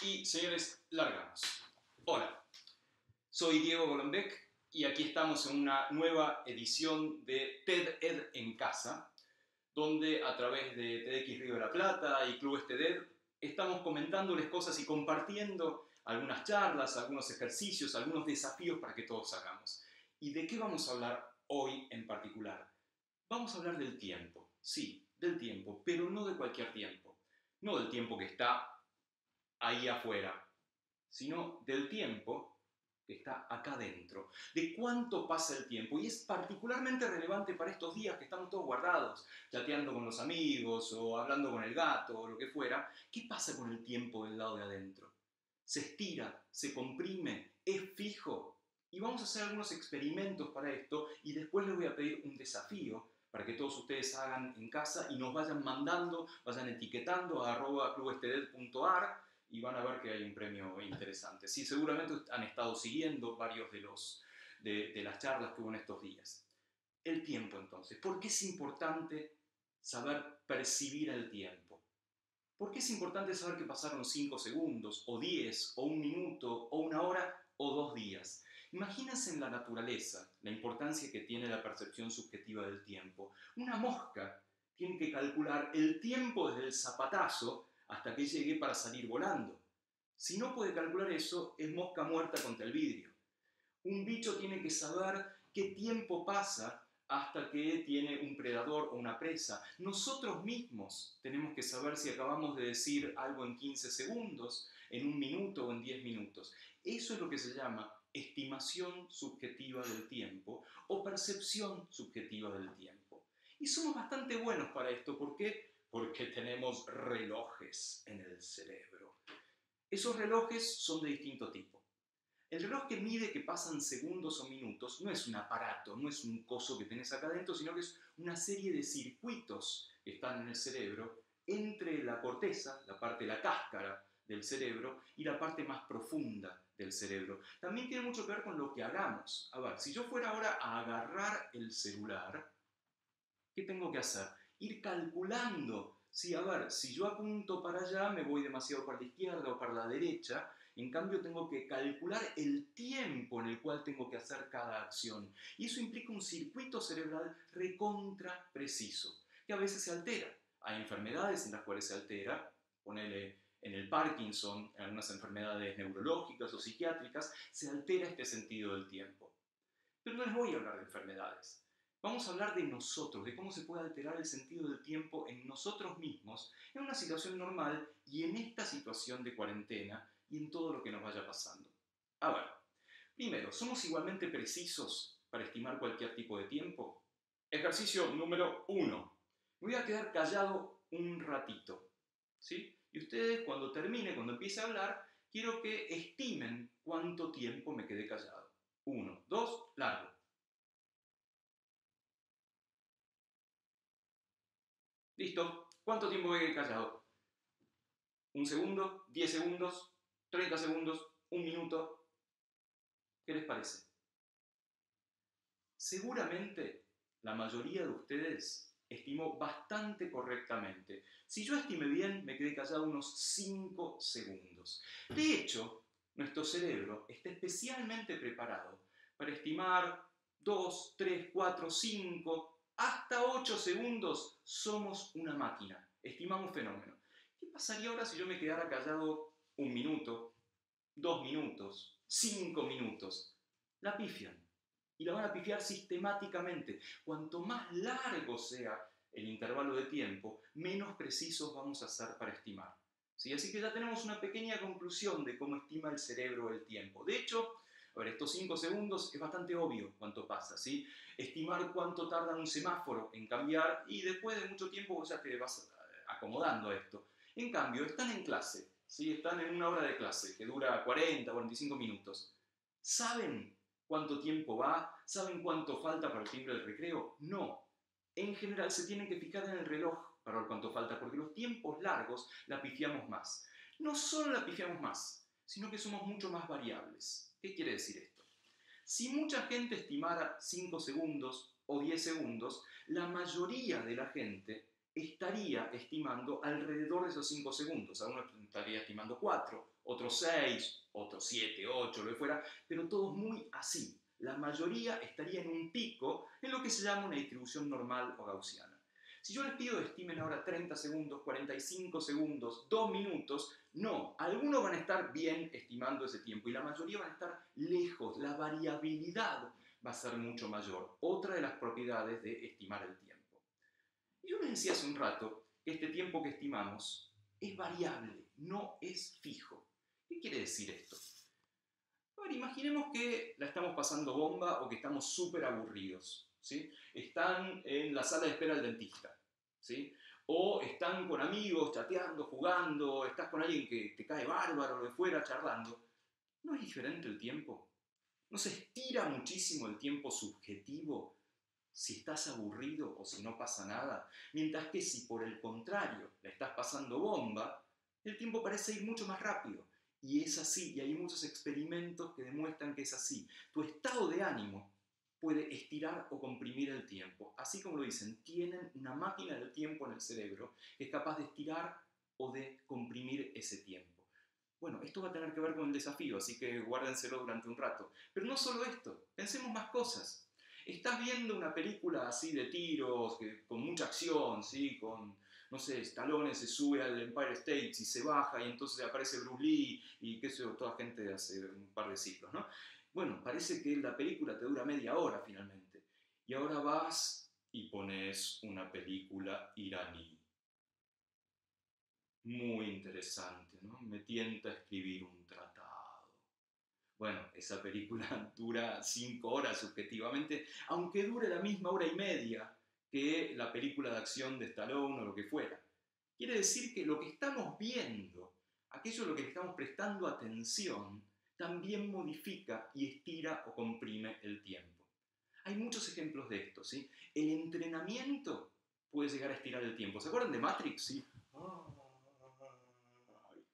Y señores, largamos. Hola, soy Diego Golombek y aquí estamos en una nueva edición de TED Ed en Casa, donde a través de TEDx Río de la Plata y Club TED estamos comentándoles cosas y compartiendo algunas charlas, algunos ejercicios, algunos desafíos para que todos hagamos. ¿Y de qué vamos a hablar hoy en particular? Vamos a hablar del tiempo, sí, del tiempo, pero no de cualquier tiempo, no del tiempo que está ahí afuera, sino del tiempo que está acá dentro, de cuánto pasa el tiempo. Y es particularmente relevante para estos días que estamos todos guardados, chateando con los amigos o hablando con el gato o lo que fuera. ¿Qué pasa con el tiempo del lado de adentro? ¿Se estira? ¿Se comprime? ¿Es fijo? Y vamos a hacer algunos experimentos para esto y después les voy a pedir un desafío para que todos ustedes hagan en casa y nos vayan mandando, vayan etiquetando a arroba clubesteded.ar y van a ver que hay un premio interesante. Sí, seguramente han estado siguiendo varios de, los, de, de las charlas que hubo en estos días. El tiempo entonces. ¿Por qué es importante saber percibir el tiempo? ¿Por qué es importante saber que pasaron 5 segundos, o 10, o un minuto, o una hora, o dos días? Imagínense en la naturaleza la importancia que tiene la percepción subjetiva del tiempo. Una mosca tiene que calcular el tiempo desde el zapatazo hasta que llegue para salir volando. Si no puede calcular eso, es mosca muerta contra el vidrio. Un bicho tiene que saber qué tiempo pasa hasta que tiene un predador o una presa. Nosotros mismos tenemos que saber si acabamos de decir algo en 15 segundos, en un minuto o en 10 minutos. Eso es lo que se llama estimación subjetiva del tiempo o percepción subjetiva del tiempo. Y somos bastante buenos para esto. ¿Por qué? Porque tenemos relojes en el cerebro. Esos relojes son de distinto tipo. El reloj que mide que pasan segundos o minutos no es un aparato, no es un coso que tenés acá adentro, sino que es una serie de circuitos que están en el cerebro entre la corteza, la parte de la cáscara del cerebro, y la parte más profunda del cerebro. También tiene mucho que ver con lo que hagamos. A ver, si yo fuera ahora a agarrar el celular, ¿qué tengo que hacer? Ir calculando. Si, a ver, si yo apunto para allá, me voy demasiado para la izquierda o para la derecha. En cambio, tengo que calcular el tiempo en el cual tengo que hacer cada acción. Y eso implica un circuito cerebral recontra preciso, que a veces se altera. Hay enfermedades en las cuales se altera, ponele en el Parkinson, en algunas enfermedades neurológicas o psiquiátricas, se altera este sentido del tiempo. Pero no les voy a hablar de enfermedades. Vamos a hablar de nosotros, de cómo se puede alterar el sentido del tiempo en nosotros mismos, en una situación normal y en esta situación de cuarentena y en todo lo que nos vaya pasando. A ver, primero, ¿somos igualmente precisos para estimar cualquier tipo de tiempo? Ejercicio número uno. Me voy a quedar callado un ratito, ¿sí? Y ustedes cuando termine, cuando empiece a hablar, quiero que estimen cuánto tiempo me quedé callado. Uno, dos, largo. Listo. ¿Cuánto tiempo voy a callado? ¿Un segundo? ¿Diez segundos? ¿30 segundos? ¿Un minuto? ¿Qué les parece? Seguramente la mayoría de ustedes estimó bastante correctamente. Si yo estimé bien, me quedé callado unos 5 segundos. De hecho, nuestro cerebro está especialmente preparado para estimar 2, 3, 4, 5 hasta 8 segundos somos una máquina, estimamos fenómeno. ¿Qué pasaría ahora si yo me quedara callado un minuto, dos minutos, cinco minutos? La pifian. Y la van a pifiar sistemáticamente. Cuanto más largo sea el intervalo de tiempo, menos precisos vamos a ser para estimar. ¿Sí? Así que ya tenemos una pequeña conclusión de cómo estima el cerebro el tiempo. De hecho, a ver, estos 5 segundos es bastante obvio cuánto pasa, ¿sí? Estimar cuánto tarda un semáforo en cambiar y después de mucho tiempo ya te vas acomodando a esto. En cambio, están en clase, ¿sí? Están en una hora de clase que dura 40, 45 minutos. ¿Saben cuánto tiempo va? ¿Saben cuánto falta para el timbre del recreo? No. En general se tienen que fijar en el reloj para ver cuánto falta, porque los tiempos largos la pifiamos más. No solo la pifiamos más, sino que somos mucho más variables. ¿Qué quiere decir esto? Si mucha gente estimara 5 segundos o 10 segundos, la mayoría de la gente estaría estimando alrededor de esos 5 segundos. Algunos estaría estimando 4, otros 6, otros 7, 8, lo que fuera, pero todos muy así. La mayoría estaría en un pico en lo que se llama una distribución normal o gaussiana. Si yo les pido estimen ahora 30 segundos, 45 segundos, 2 minutos, no, algunos van a estar bien estimando ese tiempo y la mayoría van a estar lejos. La variabilidad va a ser mucho mayor. Otra de las propiedades de estimar el tiempo. Yo les decía hace un rato que este tiempo que estimamos es variable, no es fijo. ¿Qué quiere decir esto? A imaginemos que la estamos pasando bomba o que estamos súper aburridos. ¿sí? Están en la sala de espera del dentista. O están con amigos, chateando, jugando, estás con alguien que te cae bárbaro, de fuera, charlando. ¿No es diferente el tiempo? ¿No se estira muchísimo el tiempo subjetivo si estás aburrido o si no pasa nada. Mientras que si por el contrario la estás pasando bomba, el tiempo parece ir mucho más rápido. Y es así, y hay muchos experimentos que demuestran que es así. Tu estado de ánimo puede estirar o comprimir el tiempo. Así como lo dicen, tienen una máquina del tiempo en el cerebro que es capaz de estirar o de comprimir ese tiempo. Bueno, esto va a tener que ver con el desafío, así que guárdenselo durante un rato. Pero no solo esto, pensemos más cosas estás viendo una película así de tiros, con mucha acción, ¿sí? Con, no sé, Stallone se sube al Empire State y se baja y entonces aparece Bruce Lee y qué sé yo, toda gente hace un par de siglos, ¿no? Bueno, parece que la película te dura media hora finalmente. Y ahora vas y pones una película iraní. Muy interesante, ¿no? Me tienta a escribir un tratado bueno, esa película dura cinco horas subjetivamente, aunque dure la misma hora y media que la película de acción de Stallone o lo que fuera. Quiere decir que lo que estamos viendo, aquello a lo que estamos prestando atención, también modifica y estira o comprime el tiempo. Hay muchos ejemplos de esto, ¿sí? El entrenamiento puede llegar a estirar el tiempo. ¿Se acuerdan de Matrix? Sí.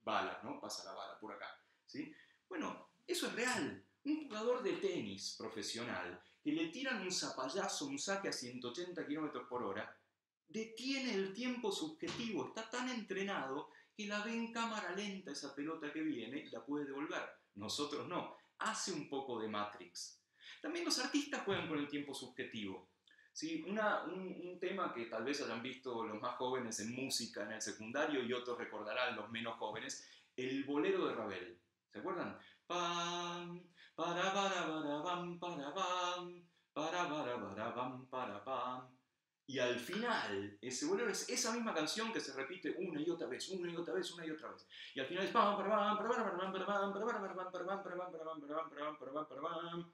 Bala, ¿no? Pasa la bala por acá, ¿sí? Bueno, eso es real. Un jugador de tenis profesional que le tiran un zapallazo, un saque a 180 km por hora, detiene el tiempo subjetivo, está tan entrenado que la ve en cámara lenta esa pelota que viene y la puede devolver. Nosotros no. Hace un poco de Matrix. También los artistas juegan con el tiempo subjetivo. ¿Sí? un, un, tema que tal vez hayan visto los más jóvenes en música en el secundario y otros recordarán los menos jóvenes, el bolero de Ravel. ¿Se acuerdan? final, ese bolero es esa misma canción que se repite una y otra vez, una y otra vez, una y otra vez. Y al final es pam, pam, pam,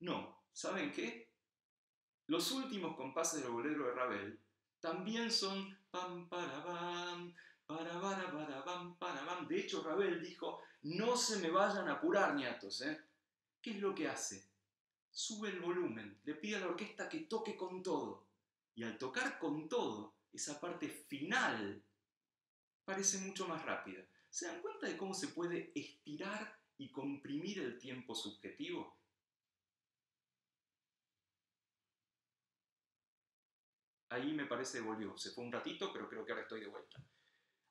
No, ¿saben qué? Los últimos compases del bolero de Ravel también son pam, parabam, parabarabam, parabam. De hecho, Ravel dijo, no se me vayan a apurar, niatos, ¿eh? ¿Qué es lo que hace? Sube el volumen, le pide a la orquesta que toque con todo y al tocar con todo, esa parte final parece mucho más rápida. ¿Se dan cuenta de cómo se puede estirar y comprimir el tiempo subjetivo? Ahí me parece volvió. Se fue un ratito, pero creo que ahora estoy de vuelta.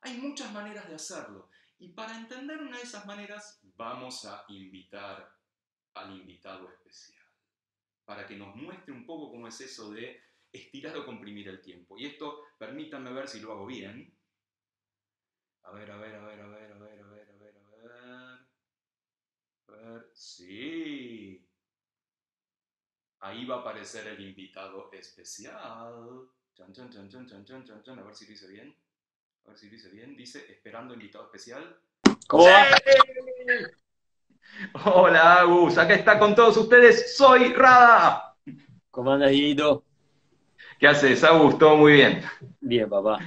Hay muchas maneras de hacerlo. Y para entender una de esas maneras, vamos a invitar al invitado especial, para que nos muestre un poco cómo es eso de estirar o comprimir el tiempo. Y esto, permítanme ver si lo hago bien. A ver, a ver, a ver, a ver, a ver, a ver, a ver, a ver. A ver, sí. Ahí va a aparecer el invitado especial. Chan, chan, chan, chan, chan, chan, chan, A ver si lo hice bien. A ver si dice bien. Dice, esperando invitado especial. ¿Cómo Hola, Agus. Acá está con todos ustedes. Soy Rada. ¿Cómo andas, Dieguito? ¿Qué haces, Agus? Todo muy bien. Bien, papá.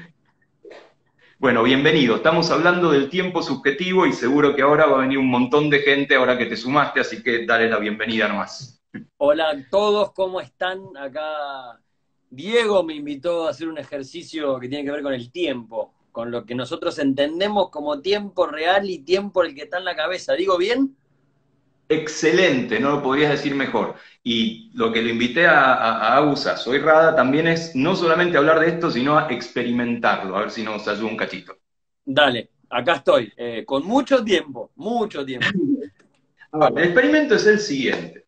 Bueno, bienvenido. Estamos hablando del tiempo subjetivo y seguro que ahora va a venir un montón de gente ahora que te sumaste, así que dale la bienvenida nomás. Hola a todos, ¿cómo están? Acá Diego me invitó a hacer un ejercicio que tiene que ver con el tiempo con lo que nosotros entendemos como tiempo real y tiempo el que está en la cabeza. ¿Digo bien? Excelente, no lo podrías decir mejor. Y lo que lo invité a, a, a Soy Rada, también es no solamente hablar de esto, sino a experimentarlo, a ver si nos ayuda un cachito. Dale, acá estoy, eh, con mucho tiempo, mucho tiempo. el experimento es el siguiente.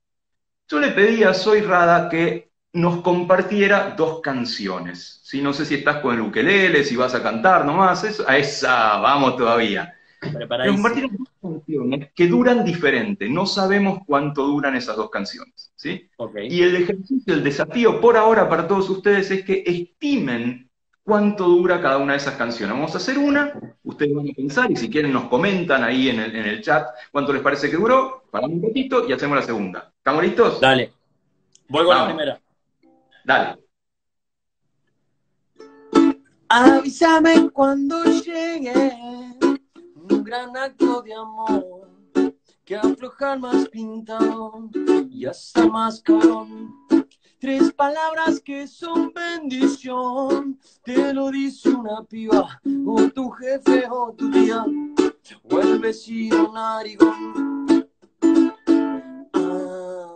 Yo le pedí a Soy Rada que nos compartiera dos canciones. Si No sé si estás con el ukelele, si vas a cantar nomás, eso, a esa, vamos todavía. Compartir dos canciones que duran diferente. No sabemos cuánto duran esas dos canciones. ¿sí? Y el ejercicio, el desafío por ahora para todos ustedes es que estimen cuánto dura cada una de esas canciones. Vamos a hacer una, ustedes van a pensar y si quieren nos comentan ahí en el, chat cuánto les parece que duró, paramos un ratito y hacemos la segunda. ¿Estamos listos? Dale. Vuelvo a la primera. Dale. Avísame cuando llegue gran acto de amor que aflojar más pintado y hasta más carón. Tres palabras que son bendición, te lo dice una piba, o tu jefe o tu tía, o el vecino narigón. Ah,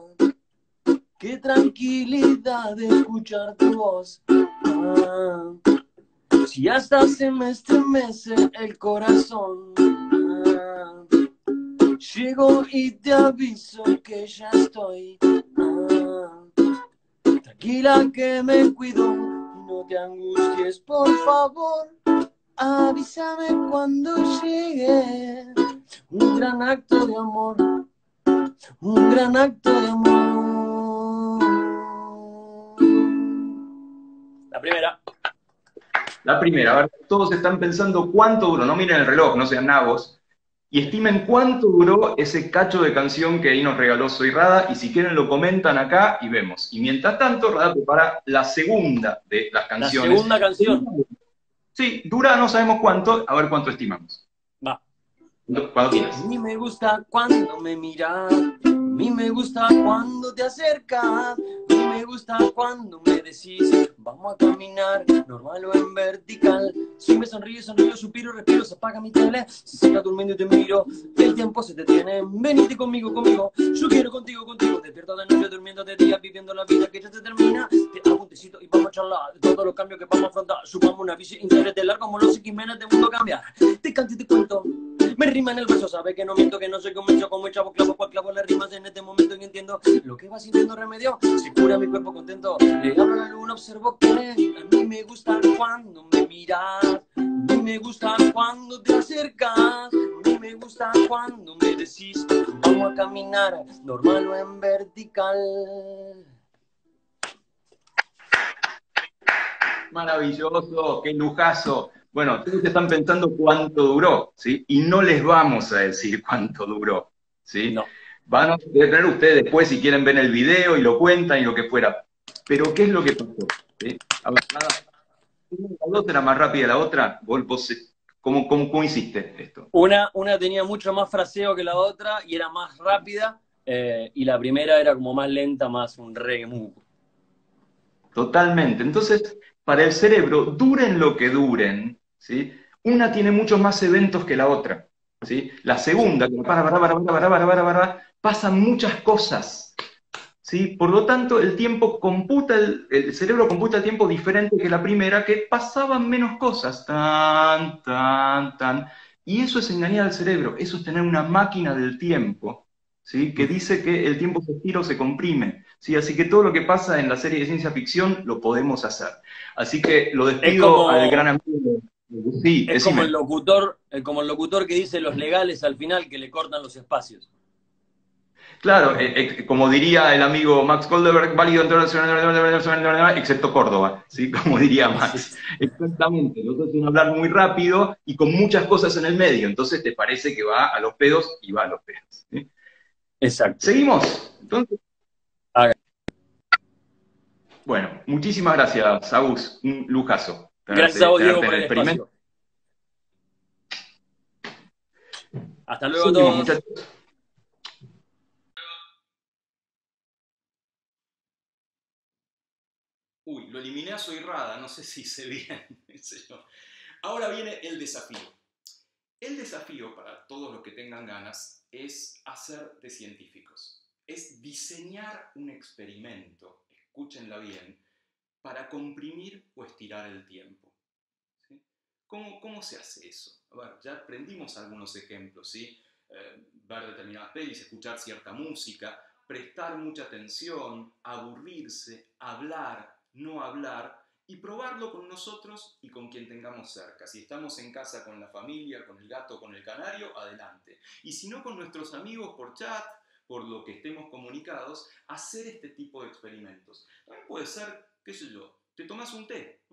qué tranquilidad de escuchar tu voz. Ah, si hasta se me estremece el corazón. Ah, llego y te aviso que ya estoy. Ah, tranquila que me cuido, no te angusties, por favor. Avísame cuando llegue. Un gran acto de amor. Un gran acto de amor. La primera. La primera, a ver, todos están pensando cuánto duró, no miren el reloj, no sean nabos, y estimen cuánto duró ese cacho de canción que ahí nos regaló Soy Rada, y si quieren lo comentan acá y vemos. Y mientras tanto, Rada prepara la segunda de las canciones. La segunda canción. Sí, dura no sabemos cuánto, a ver cuánto estimamos. Va. Cuando quieras. A mí me gusta cuando me miras, a mí me gusta cuando te acercas, me gusta cuando me decís, vamos a caminar, normal o en vertical. Si me sonríes, sonrío, suspiro, respiro, se apaga mi tele, si está durmiendo y te miro, el tiempo se detiene, venite conmigo, conmigo, yo quiero contigo, contigo, despierto de noche, durmiendo de día, viviendo la vida que ya se termina, te hago un tecito y vamos a charlar todos los cambios que vamos a afrontar, subamos una bici interestelar como los Jiménez de mundo cambiar, te canto y te cuento, me rima en el verso, sabe que no miento, que no soy como hecho, como chavo, clavo, cual clavo las rimas en este momento y entiendo lo que va sintiendo remedio, si cura mi cuerpo contento. Le hablo a la luna, observo a mí me gusta cuando me miras, a mí me gusta cuando te acercas, a mí me gusta cuando me decís, vamos a caminar, normal o en vertical. Maravilloso, qué lujazo. Bueno, ustedes están pensando cuánto duró, ¿sí? Y no les vamos a decir cuánto duró, ¿sí? No. Van a tener ustedes después si quieren ver el video y lo cuentan y lo que fuera. Pero ¿qué es lo que pasó? A ver, nada. ¿La otra era más rápida la otra? ¿cómo, cómo, hiciste esto? Una, una tenía mucho más fraseo que la otra y era más rápida, eh, y la primera era como más lenta, más un reggae Totalmente. Entonces, para el cerebro, duren lo que duren, ¿sí? una tiene muchos más eventos que la otra. ¿sí? La segunda, que para, para, para, para, para, para, para, pasan muchas cosas. ¿Sí? Por lo tanto, el tiempo computa, el, cerebro computa el tiempo diferente que la primera, que pasaban menos cosas. Tan, tan, tan. Y eso es engañar al cerebro, eso es tener una máquina del tiempo, ¿sí? que dice que el tiempo se estira o se comprime. ¿sí? Así que todo lo que pasa en la serie de ciencia ficción lo podemos hacer. Así que lo despido al gran amigo. Sí, es como el locutor, como el locutor que dice los legales al final que le cortan los espacios. Claro, eh, eh, como diría el amigo Max Goldberg, válido excepto Córdoba, ¿sí? Como diría Max. Exactamente, nosotros tenemos hablar muy rápido y con muchas cosas en el medio, entonces te parece que va a los pedos y va a los pedos. Exacto. Seguimos. Entonces. Bueno, muchísimas gracias, Agus, un lujazo. Gracias a vos, Diego, por el experimento. Hasta luego todos. Uy, lo eliminé a su irrada, no sé si se bien. Ahora viene el desafío. El desafío para todos los que tengan ganas, es hacer de científicos. Es diseñar un experimento, escúchenla bien, para comprimir o estirar el tiempo. ¿Cómo, ¿Cómo, se hace eso? A ver, ya aprendimos algunos ejemplos, ¿sí? Eh, ver determinadas pelis, escuchar cierta música, prestar mucha atención, aburrirse, hablar, no hablar, y probarlo con nosotros y con quien tengamos cerca. Si estamos en casa con la familia, con el gato, con el canario, adelante. Y si no, con nuestros amigos por chat, por lo que estemos comunicados, hacer este tipo de experimentos. También puede ser, qué sé yo, te tomas un té,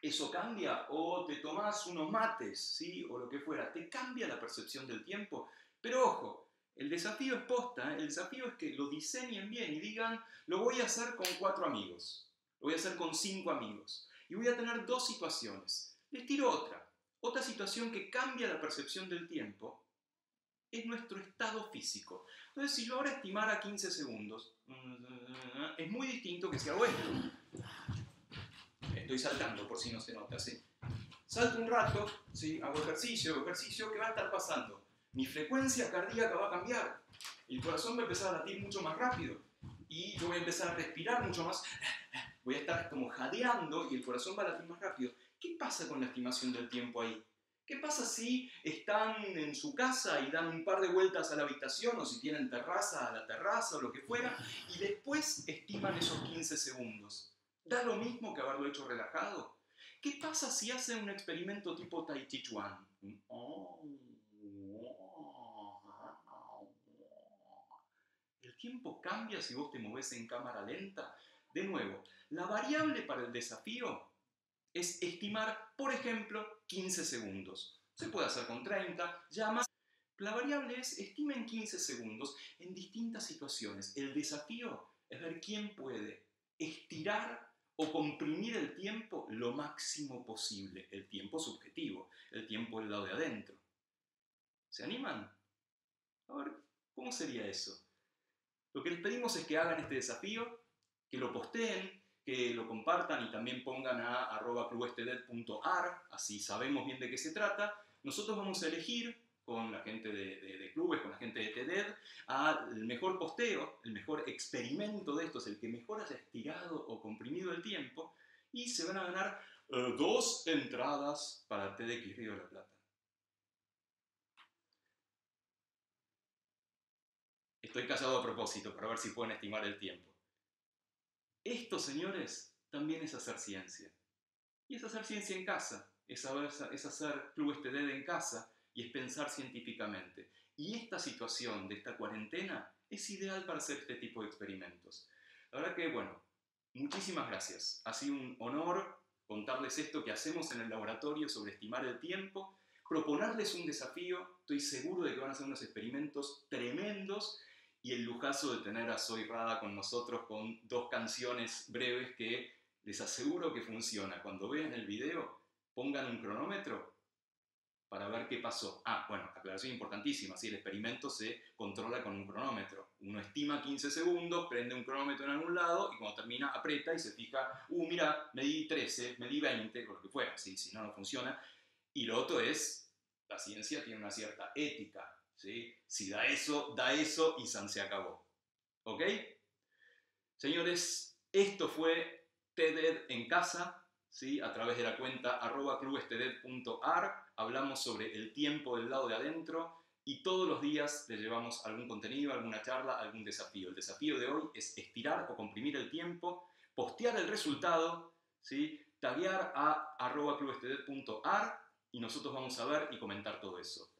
Eso cambia, o te tomas unos mates, ¿sí? O lo que fuera. Te cambia la percepción del tiempo. Pero ojo, el desafío es posta, ¿eh? el desafío es que lo diseñen bien y digan, lo voy a hacer con cuatro amigos. Lo voy a hacer con cinco amigos. Y voy a tener dos situaciones. Les tiro otra. Otra situación que cambia la percepción del tiempo es nuestro estado físico. Entonces, si yo ahora estimara 15 segundos, es muy distinto que si hago esto. Estoy saltando, por si no se nota, ¿sí? Salto un rato, hago ejercicio, ejercicio, ¿qué va a estar pasando? Mi frecuencia cardíaca va a cambiar. El corazón va a empezar a latir mucho más rápido. Y yo voy a empezar a respirar mucho más voy a estar como jadeando y el corazón va a latir más rápido. ¿Qué pasa con la estimación del tiempo ahí? ¿Qué pasa si están en su casa y dan un par de vueltas a la habitación o si tienen terraza a la terraza o lo que fuera y después estiman esos 15 segundos? ¿Da lo mismo que haberlo hecho relajado? ¿Qué pasa si hacen un experimento tipo Tai Chi Chuan? ¿El tiempo cambia si vos te moves en cámara lenta? De nuevo, la variable para el desafío es estimar, por ejemplo, 15 segundos. Se puede hacer con 30, ya más. La variable es estima en 15 segundos en distintas situaciones. El desafío es ver quién puede estirar o comprimir el tiempo lo máximo posible, el tiempo subjetivo, el tiempo del lado de adentro. ¿Se animan? A ver, ¿cómo sería eso? Lo que les pedimos es que hagan este desafío que lo posteen, que lo compartan y también pongan a arroba clubesteded.ar, así sabemos bien de qué se trata. Nosotros vamos a elegir con la gente de, clubes, con la gente de TEDED, al mejor posteo, el mejor experimento de estos, el que mejor haya estirado o comprimido el tiempo, y se van a ganar eh, dos entradas para TEDx Río de la Plata. Estoy callado a propósito para ver si pueden estimar el tiempo. Esto, señores, también es hacer ciencia. Y es hacer ciencia en casa, es, es hacer clubes TED en casa y es pensar científicamente. Y esta situación de esta cuarentena es ideal para hacer este tipo de experimentos. La verdad que, bueno, muchísimas gracias. Ha sido un honor contarles esto que hacemos en el laboratorio sobre estimar el tiempo, proponerles un desafío. Estoy seguro de que van a ser unos experimentos tremendos y el lujazo de tener a Soy Rada con nosotros con dos canciones breves que les aseguro que funciona. Cuando vean el video, pongan un cronómetro para ver qué pasó. Ah, bueno, aclaración importantísima, si el experimento se controla con un cronómetro. Uno estima 15 segundos, prende un cronómetro en algún lado y cuando termina aprieta y se fija, uh, mira, medí 13, medí 20, con lo que fuera, si, si no, no funciona. Y lo otro es, la ciencia tiene una cierta ética, si da eso, da eso y San se acabó. ¿Ok? Señores, esto fue TEDED en casa, ¿sí? A través de la cuenta arroba clubested.ar. Hablamos sobre el tiempo del lado de adentro y todos los días le llevamos algún contenido, alguna charla, algún desafío. El desafío de hoy es estirar o comprimir el tiempo, postear el resultado, ¿sí? taguear a arroba clubested.ar y nosotros vamos a ver y comentar todo eso.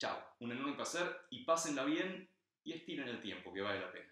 Chao, un enorme placer y pásenla bien y estiren el tiempo, que vale la pena.